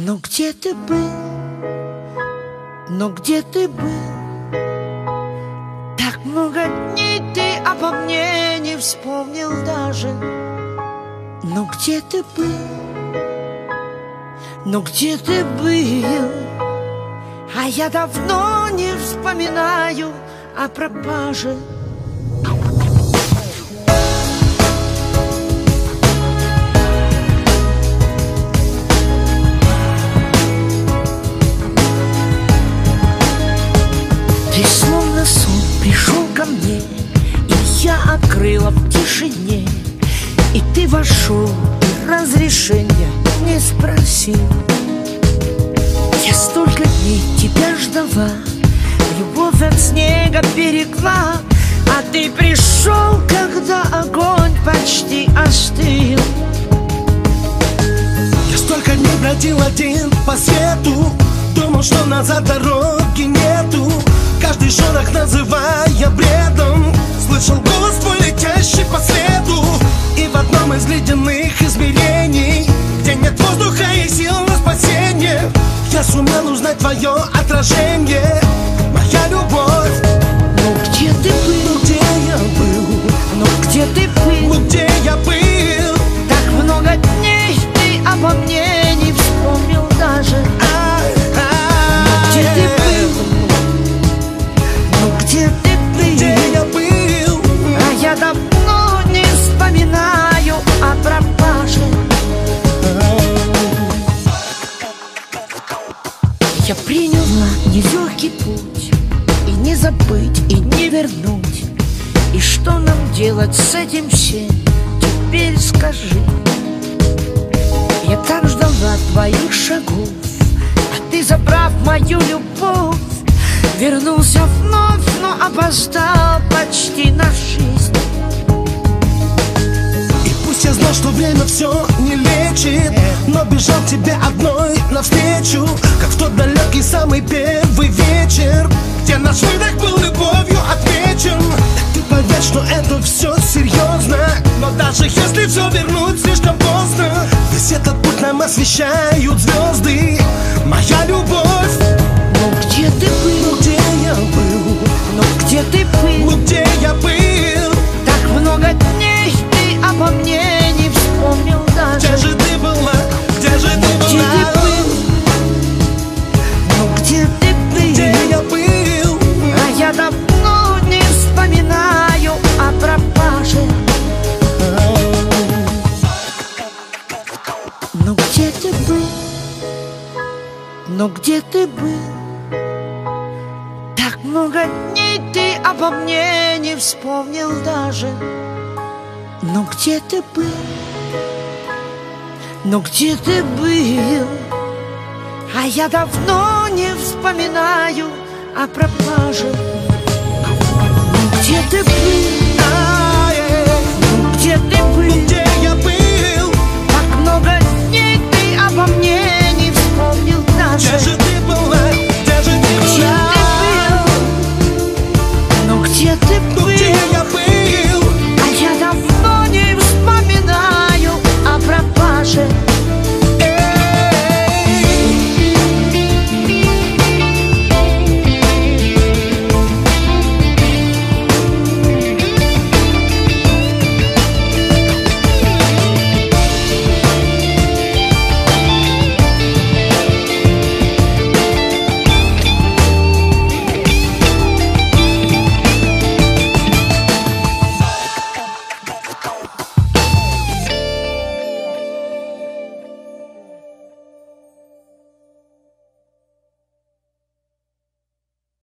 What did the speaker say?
Но где ты был? Но где ты был? Так много дней ты обо мне не вспомнил даже. Но где ты был? Но где ты был? А я давно не вспоминаю о пропаже. Открыла в тишине, И ты вошел, разрешения не спросил. Я столько дней тебя ждала, Любовь от снега берегла, А ты пришел, когда огонь почти остыл. Я столько дней бродил один по свету Думал, что назад дороги нету Каждый шорох называя бредом твое отражение Я приняла нелегкий путь. И не забыть, и не вернуть. И что нам делать с этим всем? Теперь скажи. Я так ждала твоих шагов. А ты, забрав мою любовь Вернулся вновь, но опоздал почти на жизнь пусть я знал, что время все не лечит Но бежал тебе одной навстречу Как в тот далекий самый первый вечер. Где наш выдох был любовью отмечен Ты поверь, что это все серьезно Но даже если все вернуть слишком поздно Весь этот путь нам освещают звезды Моя любовь. Ну где ты был? Ну где ты был? Ну где ты был? Так много дней ты обо мне не вспомнил даже Ну где ты был? Ну где ты был? А я давно не вспоминаю о пропаже был? А, где ты был?